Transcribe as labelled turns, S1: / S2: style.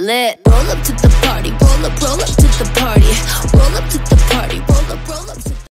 S1: lit. Roll up to the party, roll up, roll up to the party. Roll up to the